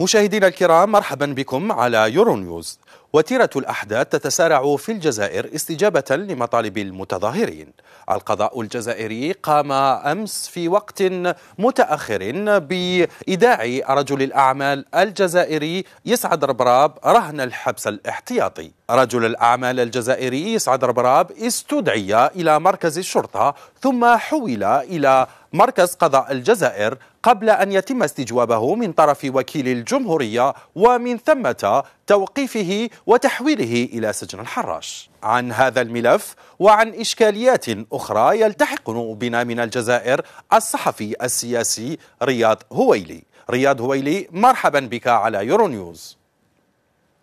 مشاهدينا الكرام مرحبا بكم على يورو نيوز. وتيرة الأحداث تتسارع في الجزائر استجابة لمطالب المتظاهرين. القضاء الجزائري قام أمس في وقت متأخر بإيداع رجل الأعمال الجزائري يسعد ربراب رهن الحبس الاحتياطي. رجل الأعمال الجزائري يسعد ربراب استدعي إلى مركز الشرطة ثم حول إلى مركز قضاء الجزائر قبل أن يتم استجوابه من طرف وكيل الجمهورية ومن ثمة توقيفه وتحويله إلى سجن الحراش. عن هذا الملف وعن إشكاليات أخرى يلتحق بنا من الجزائر الصحفي السياسي رياض هويلي. رياض هويلي مرحبا بك على يورو نيوز.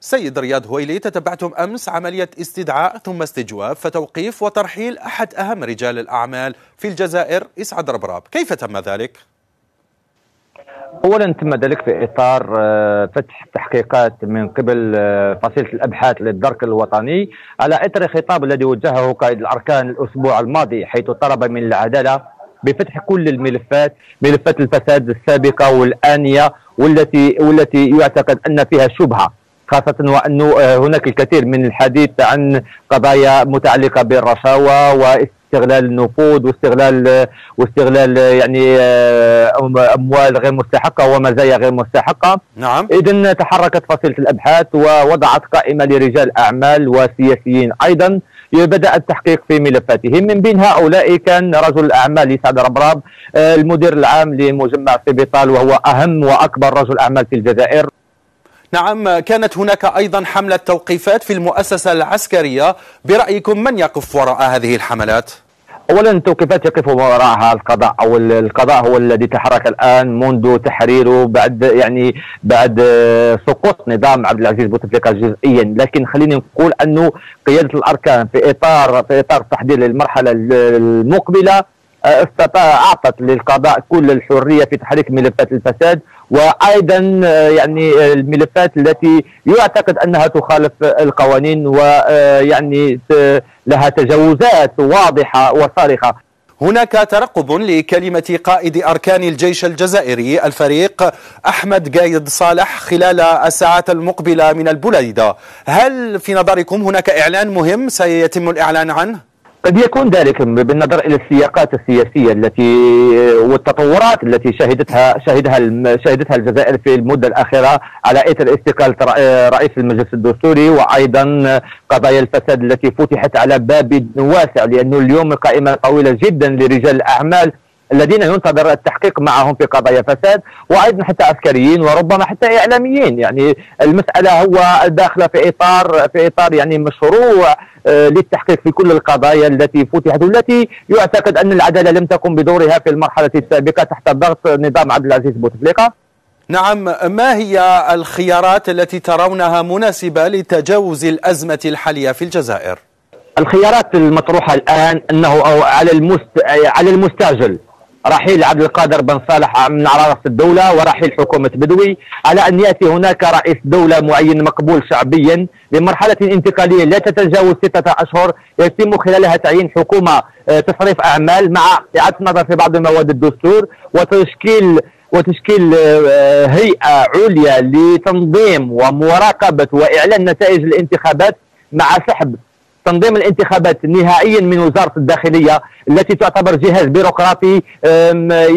سيد رياض هويلي تتبعتم أمس عملية استدعاء ثم استجواب فتوقيف وترحيل أحد أهم رجال الأعمال في الجزائر إسعد ربراب كيف تم ذلك؟ اولا تم ذلك في إطار آه، فتح تحقيقات من قبل آه، فصيلة الأبحاث للدرك الوطني على اثر خطاب الذي وجهه قائد الأركان الأسبوع الماضي حيث طلب من العدالة بفتح كل الملفات ملفات الفساد السابقة والآنية والتي والتي يعتقد أن فيها شبهة خاصة وأنه آه، هناك الكثير من الحديث عن قضايا متعلقة بالرشاوى واستغلال النفوذ واستغلال واستغلال يعني آه، أموال غير مستحقة ومزايا غير مستحقة. نعم. اذا تحركت فصيلة الأبحاث ووضعت قائمة لرجال أعمال وسياسيين أيضا بدا التحقيق في ملفاتهم. من بين هؤلاء كان رجل الأعمال يسعد ربراب آه، المدير العام لمجمع سبيطال وهو أهم وأكبر رجل أعمال في الجزائر. نعم كانت هناك أيضا حملة توقيفات في المؤسسة العسكرية. برأيكم من يقف وراء هذه الحملات؟ اولا التوقيفات يقف وراءها القضاء. أو القضاء هو الذي تحرك الآن منذ تحريره بعد يعني بعد سقوط نظام عبد العزيز بوتفليقه جزئيا. لكن خليني نقول أنه قيادة الأركان في إطار في إطار التحضير للمرحلة المقبلة استطاع أعطت للقضاء كل الحرية في تحريك ملفات الفساد وأيضا يعني الملفات التي يعتقد أنها تخالف القوانين ويعني لها تجاوزات واضحة وصارخة هناك ترقب لكلمة قائد أركان الجيش الجزائري الفريق أحمد قايد صالح خلال الساعات المقبلة من البليدة هل في نظركم هناك إعلان مهم سيتم الإعلان عنه؟ قد يكون ذلك بالنظر إلى السياقات السياسية التي والتطورات التي شهدتها شهدها شهدتها الجزائر في المدة الأخيرة على إثر استقاله رئيس المجلس الدستوري وأيضا قضايا الفساد التي فتحت على باب واسع لأنه اليوم قائمه طويلة جدا لرجال الأعمال الذين ينتظر التحقيق معهم في قضايا فساد وأيضا حتى عسكريين وربما حتى إعلاميين. يعني المسألة هو داخله في اطار في إطار يعني مشروع آه، للتحقيق في كل القضايا التي فتحت والتي يعتقد أن العدالة لم تكن بدورها في المرحلة السابقة تحت ضغط نظام عبد العزيز بوتفليقة. نعم ما هي الخيارات التي ترونها مناسبة لتجاوز الأزمة الحالية في الجزائر؟ الخيارات المطروحة الآن أنه على المست على المستعجل. رحيل عبد القادر بن صالح من راس الدولة ورحيل حكومة بدوي على أن يأتي هناك رئيس دولة معين مقبول شعبيا لمرحلة انتقالية لا تتجاوز ستة أشهر يتم خلالها تعيين حكومة آه، تصريف أعمال مع إعادة النظر في بعض مواد الدستور وتشكيل وتشكيل آه، هيئة عليا لتنظيم ومراقبة وإعلان نتائج الانتخابات مع سحب تنظيم الانتخابات نهائيا من وزارة الداخلية التي تعتبر جهاز بيروقراطي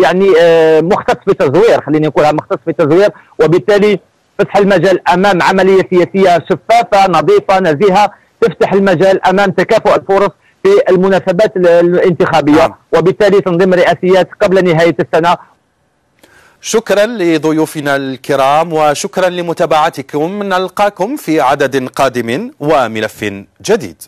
يعني مختص في التزوير خليني نقولها مختص في التزوير وبالتالي فتح المجال أمام عملية سياسية شفافة نظيفة نزيهة. تفتح المجال أمام تكافؤ الفرص في المناسبات الانتخابية. نعم. وبالتالي تنظيم رئاسيات قبل نهاية السنة. شكرا لضيوفنا الكرام وشكرا لمتابعتكم. نلقاكم في عدد قادم وملف جديد.